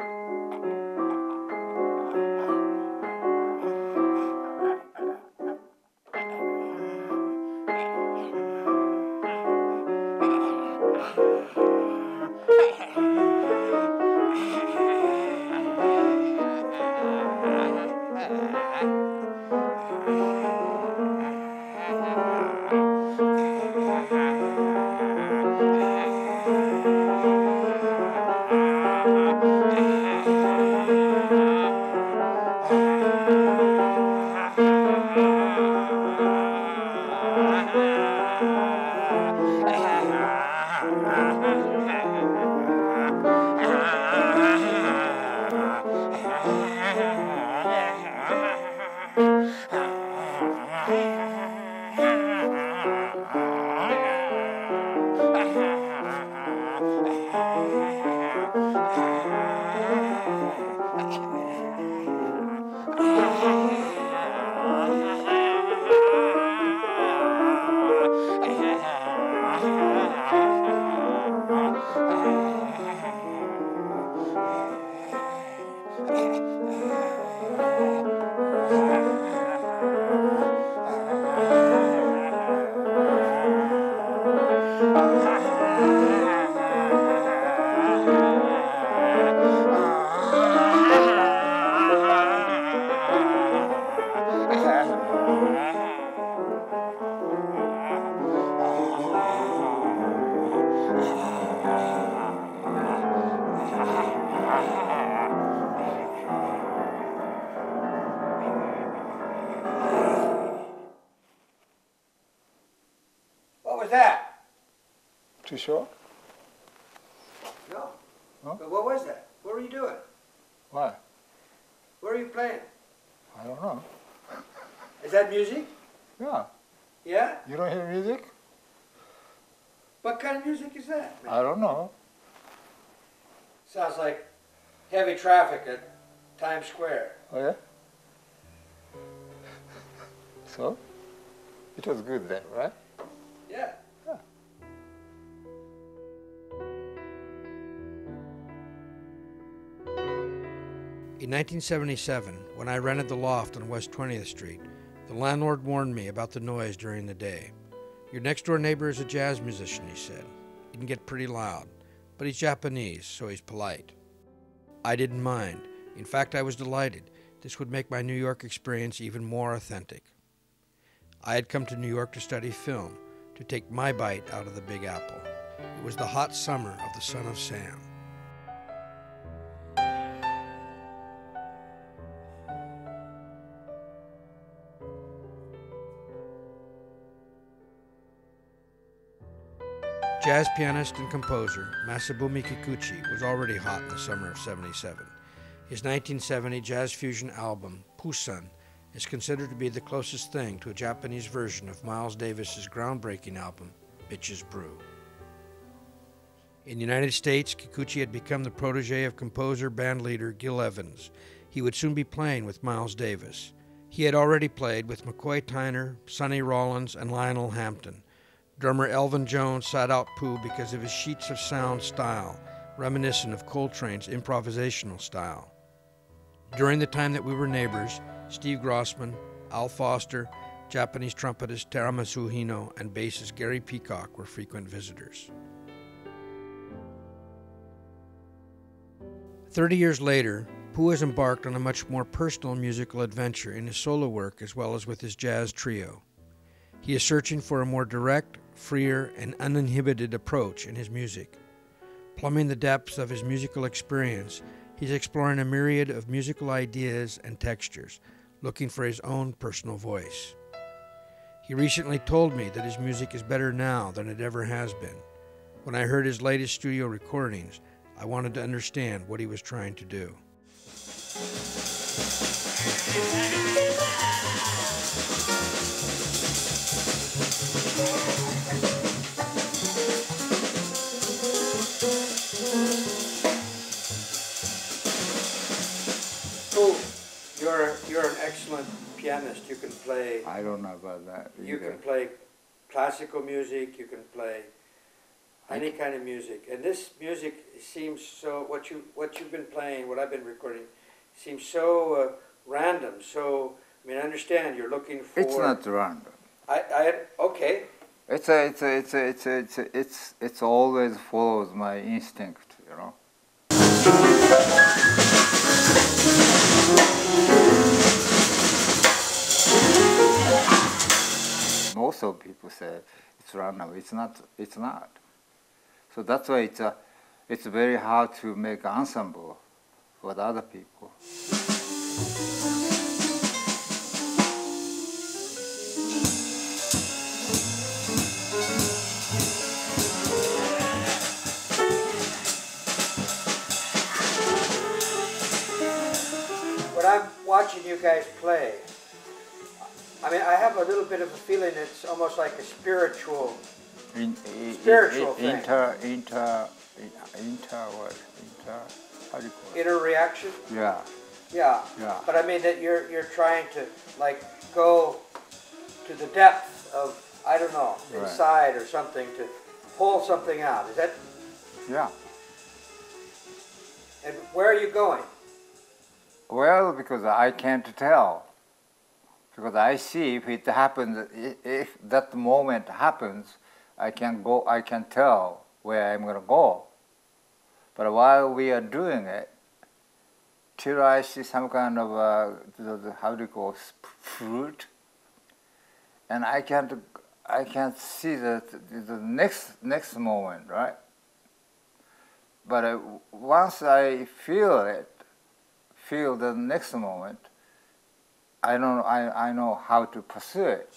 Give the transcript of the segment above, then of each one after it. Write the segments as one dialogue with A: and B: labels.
A: What フフフ。Was that?
B: Too short?
A: No. But what was that? What were you doing?
B: Why?
A: What are you playing?
B: I don't know.
A: Is that music?
B: Yeah.
A: Yeah?
B: You don't hear music?
A: What kind of music is that? man?
B: I don't know.
A: Sounds like heavy traffic at Times Square.
B: Oh yeah? So? It was good then, right?
C: In 1977, when I rented the loft on West 20th Street, the landlord warned me about the noise during the day. Your next door neighbor is a jazz musician, he said. He can get pretty loud, but he's Japanese, so he's polite. I didn't mind. In fact, I was delighted. This would make my New York experience even more authentic. I had come to New York to study film, to take my bite out of the Big Apple. It was the hot summer of the Son of Sam. Jazz pianist and composer Masabumi Kikuchi was already hot in the summer of 77. His 1970 jazz fusion album, Poo-Sun, is considered to be the closest thing to a Japanese version of Miles Davis's groundbreaking album, Bitches Brew. In the United States, Kikuchi had become the protege of composer bandleader Gil Evans. He would soon be playing with Miles Davis. He had already played with McCoy Tyner, Sonny Rollins, and Lionel Hampton. Drummer Elvin Jones sought out Pooh because of his sheets of sound style, reminiscent of Coltrane's improvisational style. During the time that we were neighbors, Steve Grossman, Al Foster, Japanese trumpetist Terumasa Hino, and bassist Gary Peacock were frequent visitors. Thirty years later, Pooh has embarked on a much more personal musical adventure in his solo work as well as with his jazz trio. He is searching for a more direct, freer, and uninhibited approach in his music. Plumbing the depths of his musical experience, he's exploring a myriad of musical ideas and textures, looking for his own personal voice. He recently told me that his music is better now than it ever has been. When I heard his latest studio recordings, I wanted to understand what he was trying to do.
A: You're, an excellent pianist. You can play,
B: I don't know about that
A: you can play classical music, you can play
C: any kind of music. And this music seems so, what you, what you've been playing, what I've been recording, seems so uh, random, so, I mean, I understand you're looking for.
D: It's not random.
C: I, I, okay,
D: It's a, it's a, it's a, it's a, it's a, it's it's always follows my instinct, you know. Of people say it's random. It's not. It's not. So that's why it's a, it's very hard to make an ensemble with other people.
C: when I'm watching you guys play, I mean, I have a little bit of a feeling it's almost like a spiritual,
D: In, i- i-
C: Spiritual
D: i-
C: thing.
D: Inter, inter, inter, what? Inter, how do you call it?
C: Inner reaction?
D: Yeah,
C: Yeah.
D: Yeah.
C: But I mean that you're you're trying to like go to the depth of I don't know
D: Right.
C: inside or something to pull something out. Is that
D: yeah.
C: and where are you going?
D: Well, because I can't tell. Because I see if it happens, if that moment happens, I can go, I can tell where I'm gonna go. But while we are doing it, till I see some kind of uh, how do you call fruit, and I can't, I can't see the, the, the next next moment, right? But uh, once I feel it, feel the next moment, I don't know I, I know how to pursue it.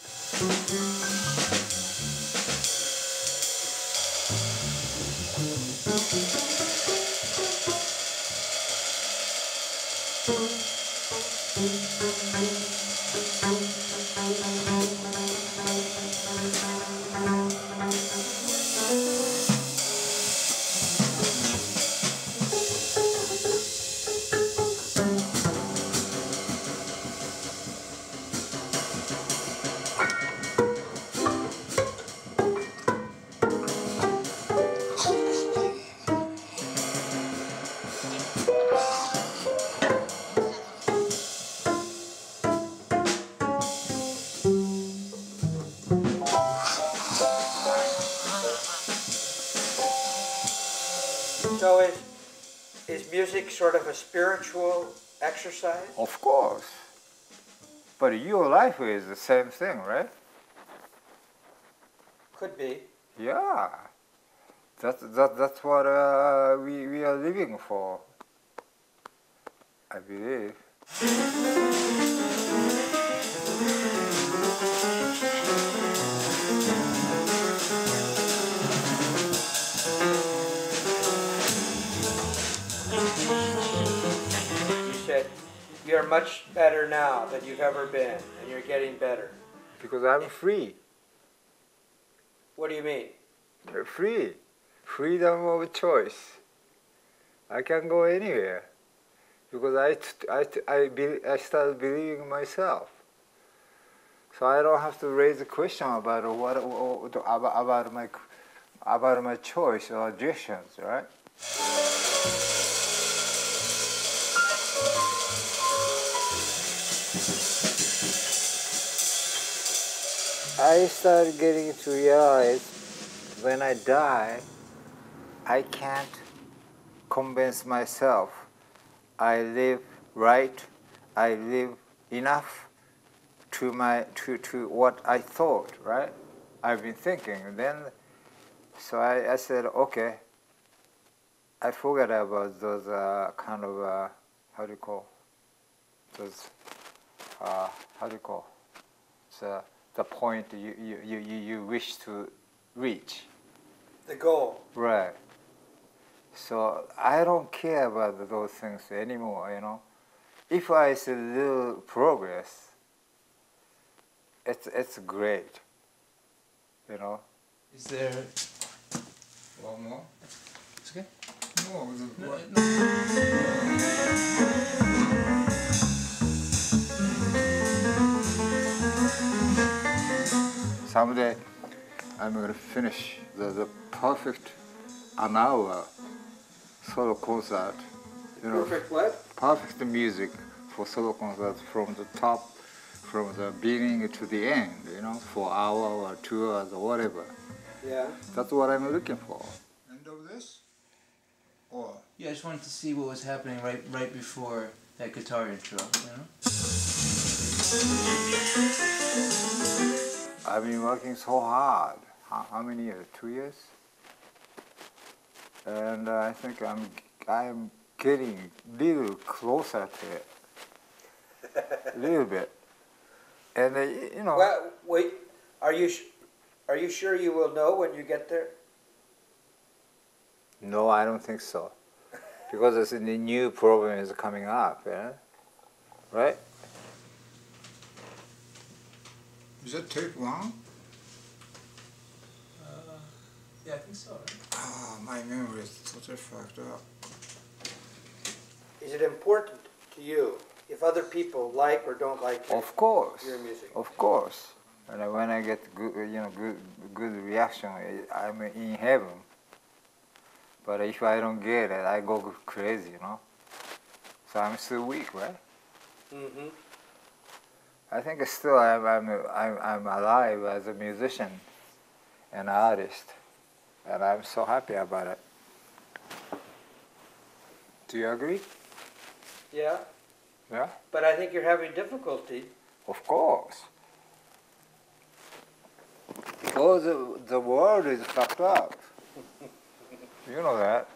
C: Sort of a spiritual exercise?
D: Of course. But your life is the same thing, right?
C: Could be.
D: Yeah. That, that, that's what uh, we, we are living for, I believe.
C: You're much better now than you've ever been, and you're getting better.
D: Because I'm free.
C: What do you mean?
D: Free. Freedom of choice. I can go anywhere. Because I, t- I, t- I, be- I started believing myself. So I don't have to raise a question about what, about, about my about my choice or objections, right? I started getting to realize when I die, I can't convince myself I live right, I live enough to my to, to what I thought, right? I've been thinking. And then so I, I said, okay, I forgot about those uh, kind of uh, how do you call those uh, how do you call the the point you, you, you, you you wish to reach.
C: The goal.
D: Right. So I don't care about those things anymore, you know. If I see a little progress, it's it's great. You know.
E: Is there
D: One more?
E: It's okay.
D: No, Someday I'm gonna finish the, the perfect an hour solo concert. You know,
C: Perfect what?
D: perfect music for solo concert from the top, from the beginning to the end. You know, for hour or two hours or whatever.
C: Yeah.
D: That's what I'm looking for. End of this, or
E: Yeah, I just wanted to see what was happening right right before that guitar intro. You know.
D: I've been working so hard. How, how many years? Two years. And uh, I think I'm I'm getting a little closer to it. A little bit. And uh, you know.
C: Well, wait. Are you sh- are you sure you will know when you get there?
D: No, I don't think so. Because it's a new program is coming up, yeah? Right? Is that tape long?
E: Uh, yeah, I think so. Right?
D: Ah, my memory is totally fucked up.
C: Is it important to you if other people like or don't like your, music?
D: Of course.
C: your music?
D: Of course. And uh, when I get good, you know, good, good reaction, I- I'm in heaven. But if I don't get it, I go crazy, you know. So I'm still weak, right?
C: Mm-hmm.
D: I think still I'm, I'm, I'm, I'm alive as a musician and artist, and I'm so happy about it. Do you agree?
C: Yeah,
D: Yeah.
C: but I think you're having difficulty.
D: Of course. Because the, the world is fucked up. you know that.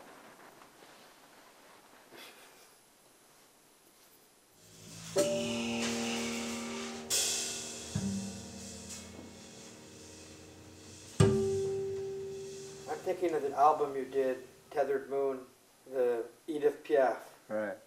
C: Thinking of the album you did, Tethered Moon, the Edith Piaf.
D: Right.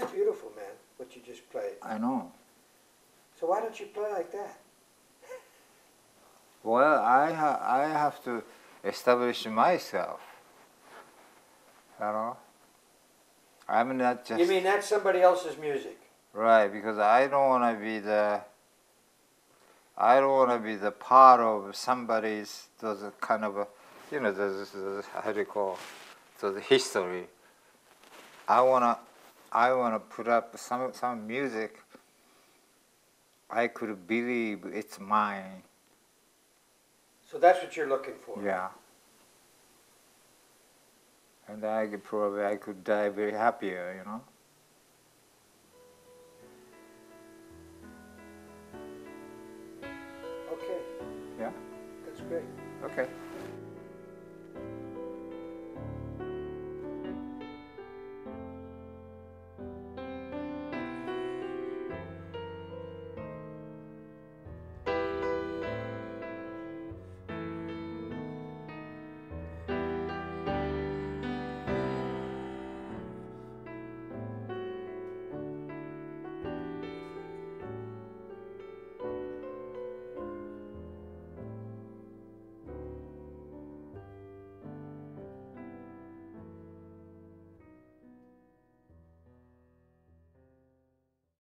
C: That's beautiful, man, what you just played.
D: I know.
C: So why don't you play like that?
D: Well, I ha- I have to establish myself. You know, I'm not just
C: You mean that's somebody else's music?
D: right because I don't want to be the. I don't want to be the part of somebody's those kind of, a, you know, those, those how do you call, those history. I wanna, I wanna put up some some music. I could believe it's mine.
C: So that's what you're looking for.
D: Yeah. And I could probably I could die very happier, you know.
C: Okay,
D: Yeah.
C: that's great.
D: Okay.